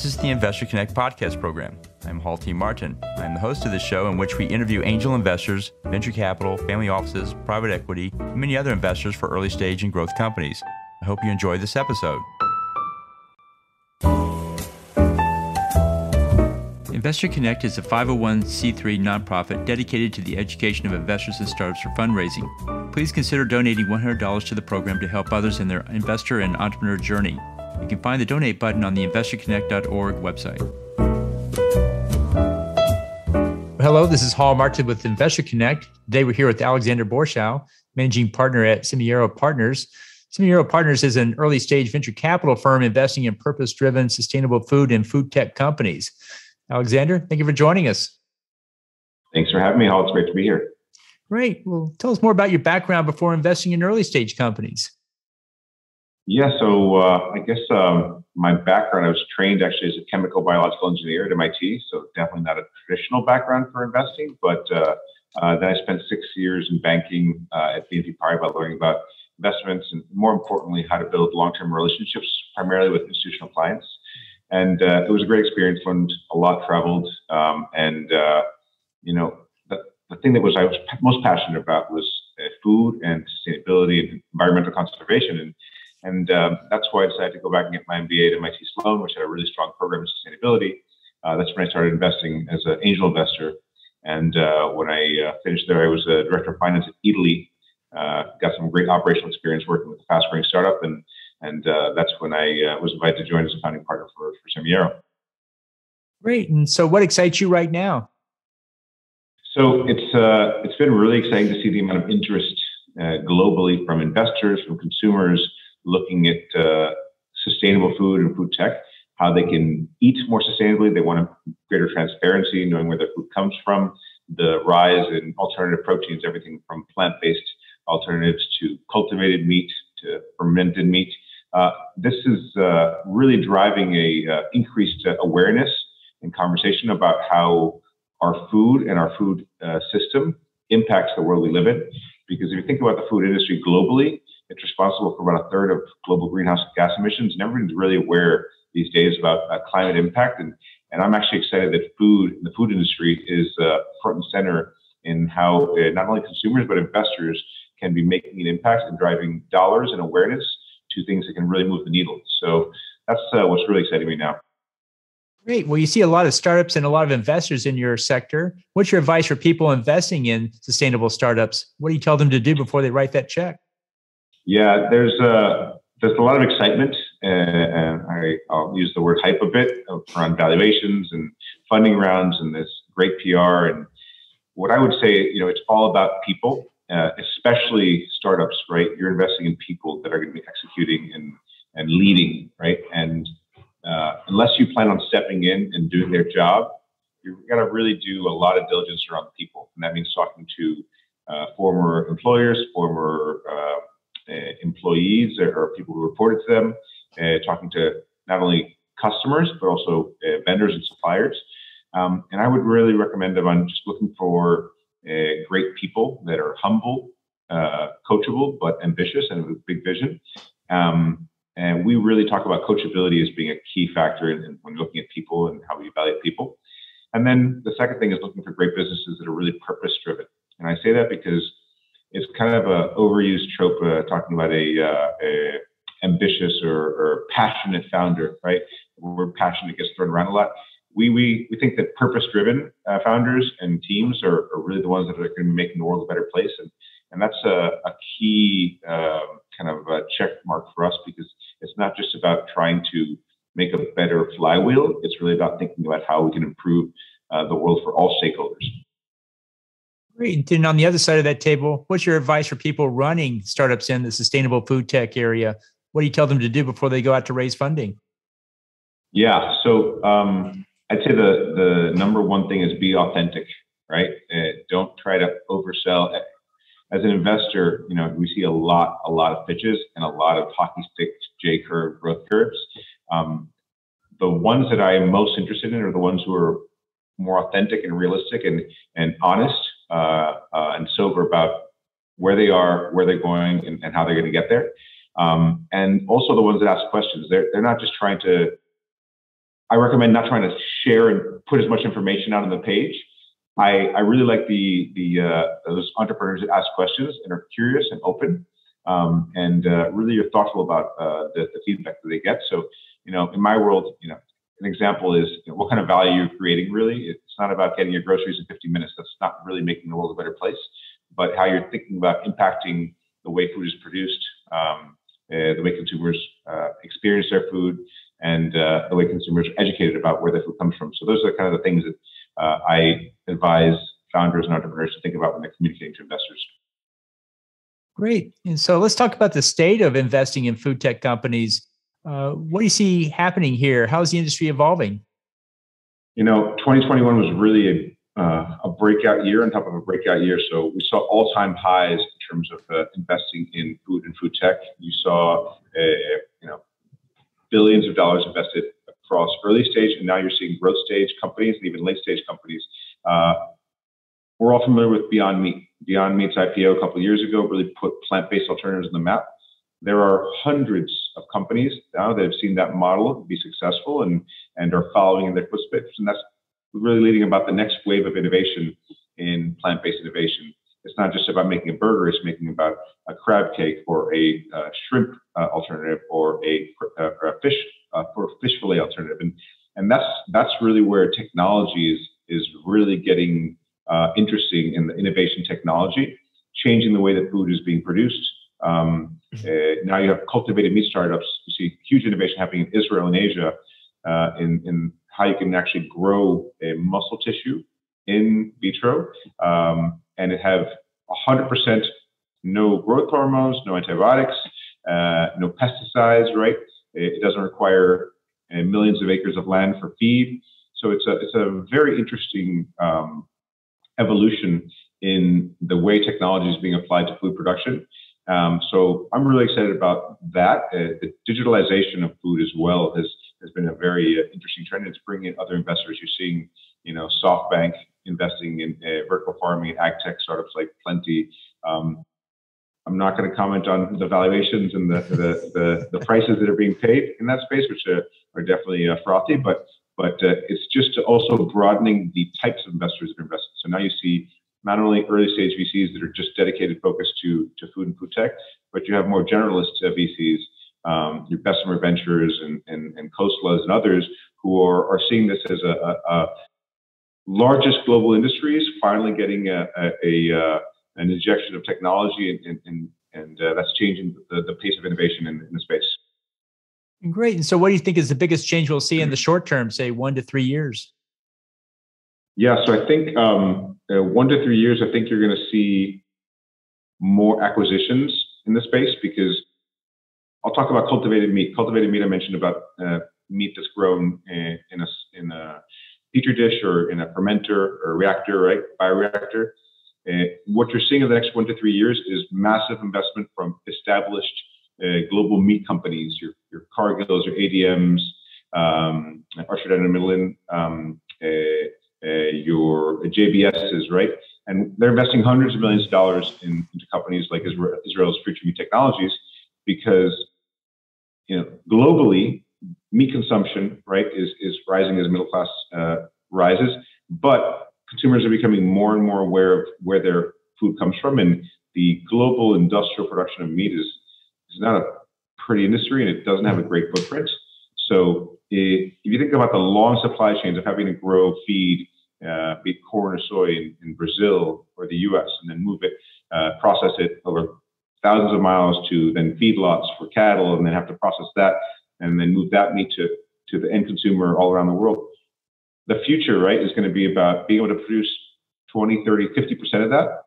This is the Investor Connect podcast program. I'm Hall T. Martin. I'm the host of this show in which we interview angel investors, venture capital, family offices, private equity, and many other investors for early stage and growth companies. I hope you enjoy this episode. Investor Connect is a 501c3 nonprofit dedicated to the education of investors and startups for fundraising. Please consider donating $100 to the program to help others in their investor and entrepreneur journey. You can find the donate button on the investorconnect.org website. Hello, this is Hall Martin with Investor Connect. Today we're here with Alexander Borschow, managing partner at Semillero Partners. Semillero Partners is an early stage venture capital firm investing in purpose driven sustainable food and food tech companies. Alexander, thank you for joining us. Thanks for having me, Hall. It's great to be here. Great. Well, tell us more about your background before investing in early stage companies. Yeah, so uh, I guess um, my background, I was trained actually as a chemical biological engineer at MIT, so definitely not a traditional background for investing. But uh, uh, then I spent six years in banking uh, at BNP Paribas learning about investments and more importantly, how to build long term relationships, primarily with institutional clients. And uh, it was a great experience, learned a lot, traveled. Um, and, uh, you know, the, the thing that was I was most passionate about was food and sustainability and environmental conservation. And and um, that's why I decided to go back and get my MBA at MIT Sloan, which had a really strong program in sustainability. Uh, that's when I started investing as an angel investor. And uh, when I uh, finished there, I was a director of finance at Eataly. Uh, got some great operational experience working with a fast growing startup. And, and uh, that's when I uh, was invited to join as a founding partner for, for Semillero. Great. And so, what excites you right now? So, it's, it's been really exciting to see the amount of interest globally from investors, from consumers looking at uh, sustainable food and food tech, how they can eat more sustainably. They want greater transparency, knowing where their food comes from, the rise in alternative proteins, everything from plant based alternatives to cultivated meat to fermented meat. Uh, this is uh, really driving a uh, increased awareness and conversation about how our food and our food uh, system impacts the world we live in. Because if you think about the food industry globally, it's responsible for about a third of global greenhouse gas emissions, and everyone's really aware these days about uh, climate impact. And, and I'm actually excited that food, the food industry, is uh, front and center in how uh, not only consumers but investors can be making an impact and driving dollars and awareness to things that can really move the needle. So that's uh, what's really exciting me now. Great. Well, you see a lot of startups and a lot of investors in your sector. What's your advice for people investing in sustainable startups? What do you tell them to do before they write that check? Yeah, there's a there's a lot of excitement, and I, will use the word hype a bit around valuations and funding rounds, and this great PR. And what I would say, you know, it's all about people, uh, especially startups, right? You're investing in people that are going to be executing and and leading, right? And uh, unless you plan on stepping in and doing their job, you've got to really do a lot of diligence around people, and that means talking to uh, former employers, former uh, uh, employees or people who reported to them, uh, talking to not only customers but also uh, vendors and suppliers. Um, and I would really recommend them on just looking for great people that are humble, coachable, but ambitious and with a big vision. Um, and we really talk about coachability as being a key factor in, in, when looking at people and how we evaluate people. And then the second thing is looking for great businesses that are really purpose driven. And I say that because it's kind of an overused trope uh, talking about a, uh, a ambitious or, or, passionate founder, right? Word passionate gets thrown around a lot. We, we, we think that purpose driven uh, founders and teams are, are, really the ones that are going to be making the world a better place. And, and that's a, a key um, kind of check mark for us because it's not just about trying to make a better flywheel. It's really about thinking about how we can improve uh, the world for all stakeholders. Great. And on the other side of that table, what's your advice for people running startups in the sustainable food tech area? What do you tell them to do before they go out to raise funding? Yeah. So um, I'd say the the number one thing is be authentic, right? Uh, don't try to oversell. As an investor, you know we see a lot a lot of pitches and a lot of hockey stick J curve growth curves. Um, the ones that I am most interested in are the ones who are more authentic and realistic and and honest and sober about where they are, where they're going, and, and how they're going to get there. Um, and also the ones that ask questions. They're, they're not just trying to I recommend not trying to share and put as much information out on the page. I, I really like the the uh, those entrepreneurs that ask questions and are curious and open, um, and uh, really are thoughtful about uh, the, the, feedback that they get. So, you know, in my world, you know, an example is you know, what kind of value you're creating. Really, it's not about getting your groceries in 50 minutes. That's not really making the world a better place. But how you're thinking about impacting the way food is produced, um, uh, the way consumers uh, experience their food, and uh, the way consumers are educated about where their food comes from. So those are kind of the things that uh, I advise founders and entrepreneurs to think about when they're communicating to investors. Great. And so let's talk about the state of investing in food tech companies. Uh, what do you see happening here? How is the industry evolving? You know, 2021 was really a, uh, a breakout year on top of a breakout year. So we saw all time highs in terms of uh, investing in food and food tech. You saw, uh, you know, billions of dollars invested across early stage, and now you're seeing growth stage companies and even late stage companies. Uh, we're all familiar with Beyond Meat. Beyond Meat's IPO a couple years ago really put plant-based alternatives on the map. There are hundreds of companies now that have seen that model be successful and, and are following in their footsteps. And that's really leading about the next wave of innovation in plant-based innovation. It's not just about making a burger, it's making about a crab cake or a uh, shrimp uh, alternative or a, uh, or a fish uh, for fish fillet alternative. And, and that's, that's really where technology is, is really getting uh, interesting in the innovation technology, changing the way that food is being produced. Um, uh, now you have cultivated meat startups. You see huge innovation happening in Israel and Asia uh, in, in how you can actually grow a muscle tissue in vitro um, and have 100% no growth hormones, no antibiotics, uh, no pesticides, right? It, doesn't require uh, millions of acres of land for feed. So it's a, it's a very interesting um, evolution in the way technology is being applied to food production. Um, so I'm really excited about that. Uh, the digitalization of food as well has has been a very uh, interesting trend. It's bringing in other investors. You're seeing, you know, SoftBank investing in uh, vertical farming, ag tech startups like Plenty. Um, I'm not going to comment on the valuations and the, the, the, the, prices that are being paid in that space, which are, are definitely uh, frothy, but but uh, it's just also broadening the types of investors that are investing. So now you see not only early stage VCs that are just dedicated focus to, to food and food tech, but you have more generalist uh, VCs, um, your Bessemer Ventures and, and, and Khoslas and others who are, are seeing this as a, a, a largest global industries finally getting a, a, a uh, an injection of technology and, and, and uh, that's changing the, the pace of innovation in, in the space. Great. And so, what do you think is the biggest change we'll see in the short term, say one to three years? Yeah, so I think um, uh, one to three years, I think you're going to see more acquisitions in the space because I'll talk about cultivated meat. Cultivated meat, I mentioned about uh, meat that's grown in, in a in a petri dish or in a fermenter or reactor, right? Bioreactor. Uh, what you're seeing in the next one to three years is massive investment from established uh, global meat companies, your, your Cargills, your ADMs, um, Archer Daniels Midland, um, uh your JBSs, right? And they're investing hundreds of millions of dollars in, into companies like Israel, Israel's Future Meat Technologies because, you know, globally, meat consumption, right, is, is rising as middle class uh, rises, but consumers are becoming more and more aware of where their food comes from, and the global industrial production of meat is is not a pretty industry, and it doesn't have a great footprint. So if you think about the long supply chains of having to grow feed, uh, be corn or soy in, in, Brazil or the U.S., and then move it, uh, process it over thousands of miles to then feedlots for cattle, and then have to process that and then move that meat to to the end consumer all around the world the future, right, is going to be about being able to produce 20, 30, 50% of that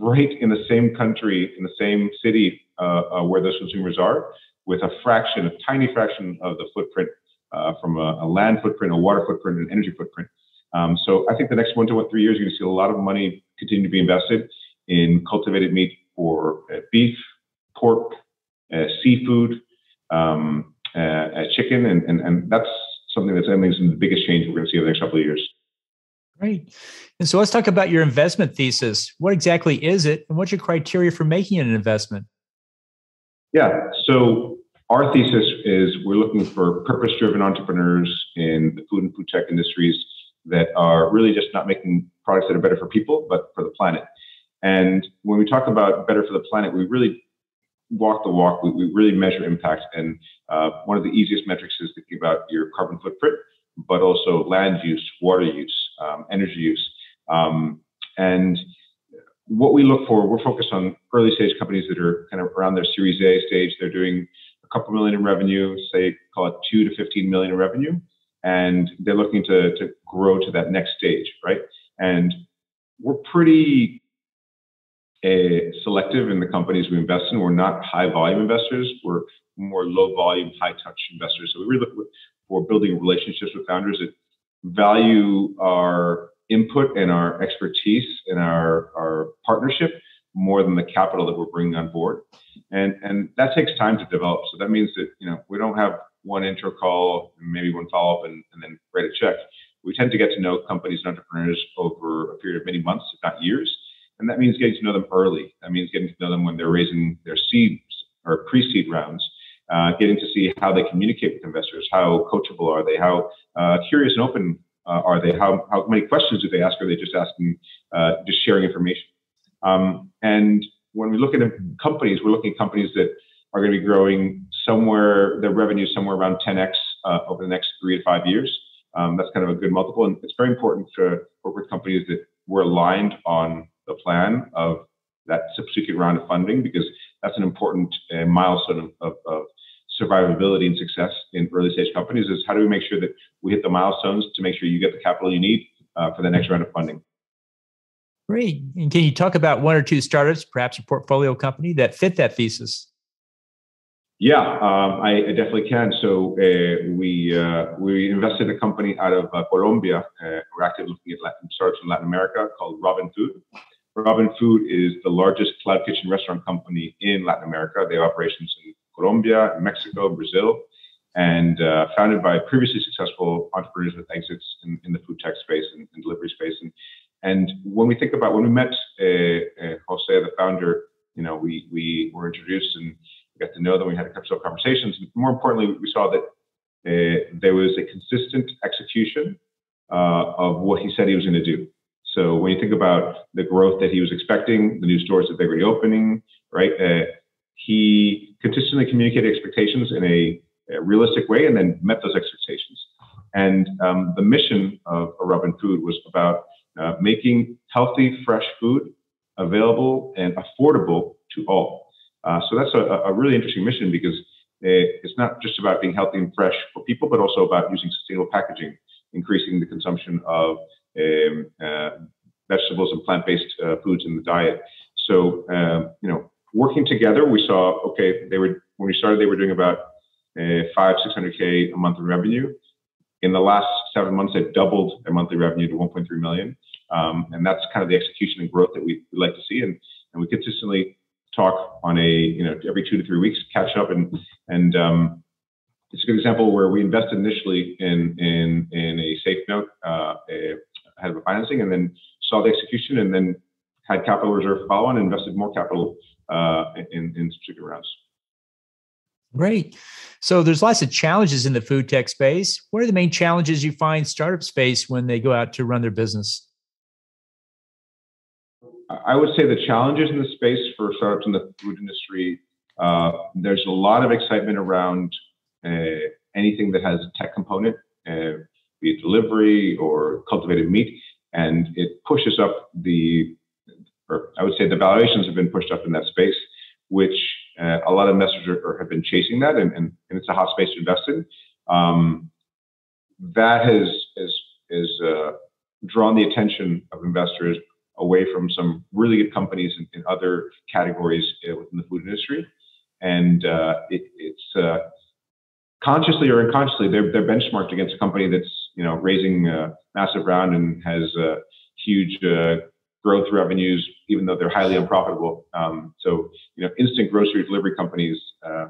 right in the same country, in the same city uh, uh, where those consumers are, with a fraction, a tiny fraction of the footprint uh, from a, a, land footprint, a water footprint, an energy footprint. Um, so I think the next one to one, three years, you're going to see a lot of money continue to be invested in cultivated meat for uh, beef, pork, uh, seafood, um, uh, chicken, and, and, and that's something that's I think is the biggest change we're going to see over the next couple of years. Great. And so let's talk about your investment thesis. What exactly is it, and what's your criteria for making an investment? Yeah. So our thesis is we're looking for purpose-driven entrepreneurs in the food and food tech industries that are really just not making products that are better for people, but for the planet. And when we talk about better for the planet, we really walk the walk. We, we really measure impact. And uh, one of the easiest metrics is thinking about your carbon footprint, but also land use, water use, um, energy use. Um, and what we look for, we're focused on early stage companies that are kind of around their Series A stage. They're doing a couple million in revenue, say, call it two to 15 million in revenue. And they're looking to, to grow to that next stage, right? And we're pretty uh, selective in the companies we invest in. We're not high volume investors. We're more low volume, high touch investors. So we really look for building relationships with founders that value our input and our expertise and our, our partnership more than the capital that we're bringing on board. And, and that takes time to develop. So that means that, you know, we don't have one intro call, maybe one follow up and, and then write a check. We tend to get to know companies and entrepreneurs over a period of many months, if not years. And that means getting to know them early. That means getting to know them when they're raising their seeds or pre-seed rounds, uh, getting to see how they communicate with investors, how coachable are they, how uh, curious and open uh, are they, how, how many questions do they ask, or are they just asking, uh, just sharing information. Um, and when we look at companies, we're looking at companies that are going to be growing somewhere, their revenue somewhere around 10x uh, over the next three to five years. Um, that's kind of a good multiple. And it's very important to work with companies that we're aligned on the plan of that subsequent round of funding because that's an important uh, milestone of, survivability and success in early stage companies is how do we make sure that we hit the milestones to make sure you get the capital you need uh, for the next round of funding great and can you talk about one or two startups perhaps a portfolio company that fit that thesis yeah, um, I, I, definitely can. So uh, we uh, we invested in a company out of uh, Colombia. Uh, we're actively looking at Latin, startups in Latin America called Robin Food. Robin Food is the largest cloud kitchen restaurant company in Latin America. They have operations in Colombia, Mexico, Brazil, and uh, founded by previously successful entrepreneurs with exits in, in the food tech space and, and, delivery space. And, and when we think about when we met uh, Jose, the founder, you know, we we were introduced and got to know them. We had a couple of conversations. More importantly, we saw that uh, there was a consistent execution uh, of what he said he was going to do. So when you think about the growth that he was expecting, the new stores that they were opening, right? Uh, he consistently communicated expectations in a, a, realistic way and then met those expectations. And um, the mission of Robin Food was about uh, making healthy, fresh food available and affordable to all. Uh, so that's a, a, really interesting mission because it's not just about being healthy and fresh for people, but also about using sustainable packaging, increasing the consumption of um, uh, vegetables and plant-based uh, foods in the diet. So, um, you know, working together, we saw okay, they were when we started, they were doing about uh, five, six hundred k a month in revenue. In the last seven months, they've doubled their monthly revenue to 1.3 million, um, and that's kind of the execution and growth that we, we like to see. And and we consistently talk on a you know every two to three weeks, catch up, and and um, it's a good example where we invested initially in in in a safe note, uh, a, ahead of a financing, and then saw the execution, and then had capital reserve follow on, and invested more capital uh, in in subsequent rounds. Great. So there's lots of challenges in the food tech space. What are the main challenges you find startups face when they go out to run their business? I would say the challenges in the space for startups in the food industry, uh, there's a lot of excitement around uh, anything that has a tech component, uh, be it delivery or cultivated meat, and it pushes up the, or I would say the valuations have been pushed up in that space, which uh, a lot of investors are, are, have been chasing that, and, and, and, it's a hot space to invest in. Um, that has, has, has uh, drawn the attention of investors away from some really good companies in, in other categories uh, within the food industry. And uh, it, it's uh, consciously or unconsciously, they're, they're benchmarked against a company that's you know raising a massive round and has uh, huge uh, growth revenues, even though they're highly unprofitable. Um, so you know, instant grocery delivery companies. Uh,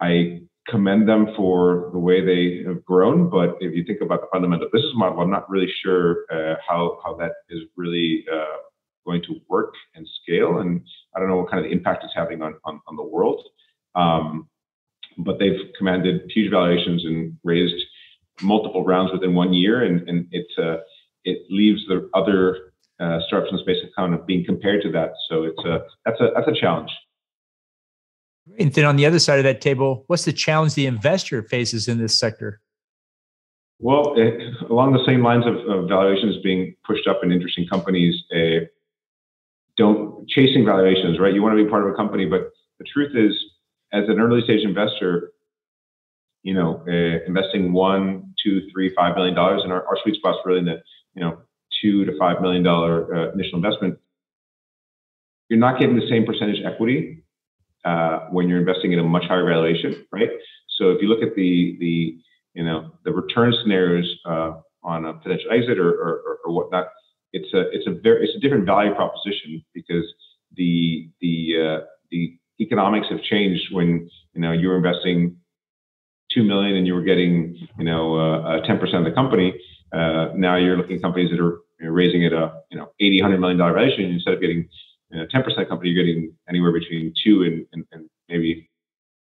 I commend them for the way they have grown. But if you think about the fundamental business model, I'm not really sure uh, how how that is really uh, going to work and scale. And I don't know what kind of impact it's having on on, on the world. Um, but they've commanded huge valuations and raised multiple rounds within one year, and and it uh, it leaves the other uh, startups in the space kind of being compared to that. So it's a that's a that's a challenge. And then on the other side of that table, what's the challenge the investor faces in this sector? Well, it, along the same lines of, of, valuations being pushed up in interesting companies, uh, don't chasing valuations, right? You want to be part of a company, but the truth is, as an early stage investor, you know, uh, investing one, two, three, five million dollars, and our, our sweet spot's really in the, you know, two to five million dollar uh, initial investment. You're not getting the same percentage equity uh, when you're investing in a much higher valuation, right? So if you look at the the you know the return scenarios uh, on a potential exit or, or, or whatnot, it's a it's a very it's a different value proposition because the the uh, the economics have changed when you know you're investing two million and you were getting you know uh, ten percent of the company. Uh, now you're looking at companies that are you know, raising at a you know 80 100 million dollar valuation instead of getting you know, 10% company, you're getting anywhere between two and, and, and maybe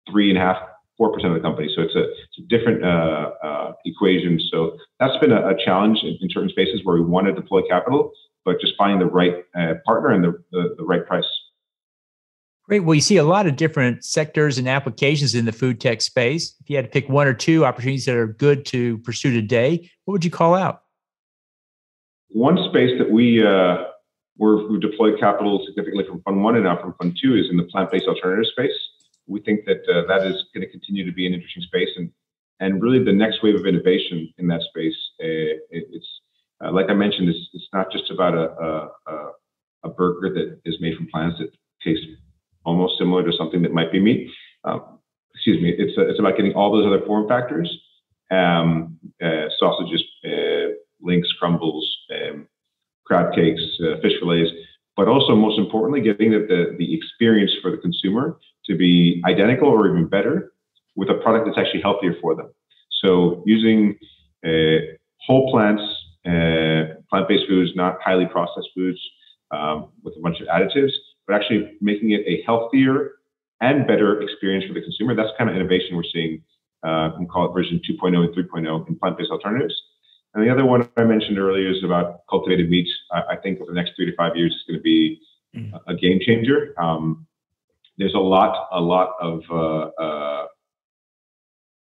three and a half, four percent of the company. So it's a, it's a different uh, uh, equation. So that's been a, a challenge in, in, certain spaces where we want to deploy capital, but just finding the right uh, partner and the, the, the right price. Great. Well, you see a lot of different sectors and applications in the food tech space. If you had to pick one or two opportunities that are good to pursue today, what would you call out? One space that we uh, we're, we've deployed capital significantly from Fund One and now from Fund Two is in the plant-based alternative space. We think that uh, that is going to continue to be an interesting space, and and really the next wave of innovation in that space. Uh, it, it's uh, like I mentioned, it's, it's not just about a, a, a burger that is made from plants that tastes almost similar to something that might be meat. Um, excuse me. It's it's about getting all those other form factors, um, uh, sausages, uh, links, crumbles, um, crab cakes, uh, fish fillets, but also most importantly, getting the, the, the experience for the consumer to be identical or even better with a product that's actually healthier for them. So using uh, whole plants, uh, plant-based foods, not highly processed foods um, with a bunch of additives, but actually making it a healthier and better experience for the consumer. That's kind of innovation we're seeing. Uh, we call it version 2.0 and 3.0 in plant-based alternatives. And the other one I mentioned earlier is about cultivated meats. I, I think over the next three to five years, it's going to be mm. a game changer. Um, there's a lot, a lot of uh, uh,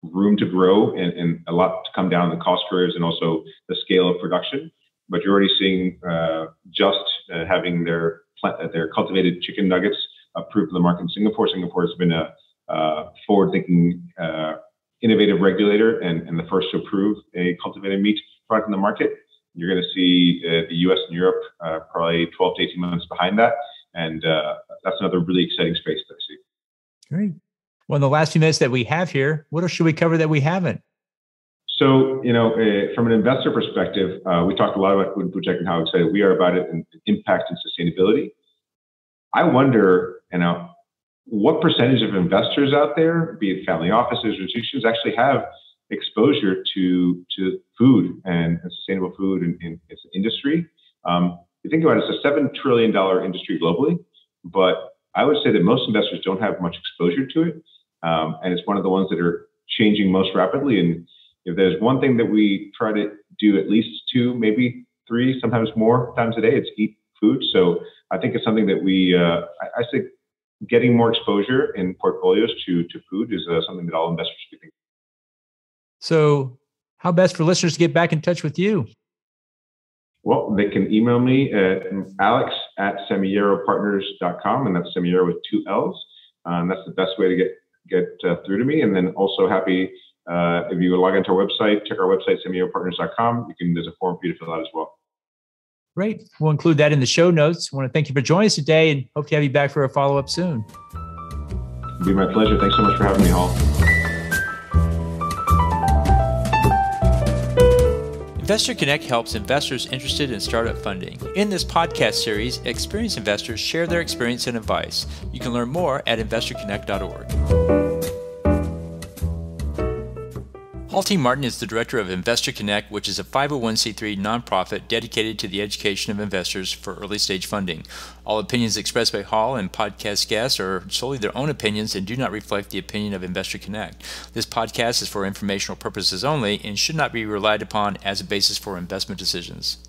room to grow and, and, a lot to come down the cost curves and also the scale of production. But you're already seeing uh, Just uh, having their plant, their cultivated chicken nuggets approved in the market in Singapore. Singapore has been a uh, forward-thinking uh, innovative regulator and, and the first to approve a cultivated meat product in the market. You're going to see uh, the US and Europe uh, probably 12 to 18 months behind that. And uh, that's another really exciting space that I see. Great. Well, in the last few minutes that we have here, what else should we cover that we haven't? So, you know, uh, from an investor perspective, uh, we talked a lot about food project and how excited we are about it and impact and sustainability. I wonder, you know, what percentage of investors out there, be it family offices or institutions, actually have exposure to to food and, and sustainable food in, in its industry. Um, you think about it, it's a seven trillion dollar industry globally, but I would say that most investors don't have much exposure to it, um, and it's one of the ones that are changing most rapidly. And if there's one thing that we try to do at least two, maybe three, sometimes more times a day, it's eat food. So I think it's something that we, uh, I, I say getting more exposure in portfolios to to food is uh, something that all investors should be thinking. So, how best for listeners to get back in touch with you? Well, they can email me at alex at semilleropartners.com, and that's Semillero with two L's. Um, that's the best way to get get uh, through to me. And then also happy uh, if you log into our website, check our website, semilleropartners.com. You can there's a form for you to fill out as well. Great. We'll include that in the show notes. I want to thank you for joining us today and hope to have you back for a follow up soon. It'll be my pleasure. Thanks so much for having me, Hall. Investor Connect helps investors interested in startup funding. In this podcast series, experienced investors share their experience and advice. You can learn more at investorconnect.org. Hall. Martin is the director of Investor Connect, which is a 501c3 nonprofit dedicated to the education of investors for early stage funding. All opinions expressed by Hall and podcast guests are solely their own opinions and do not reflect the opinion of Investor Connect. This podcast is for informational purposes only and should not be relied upon as a basis for investment decisions.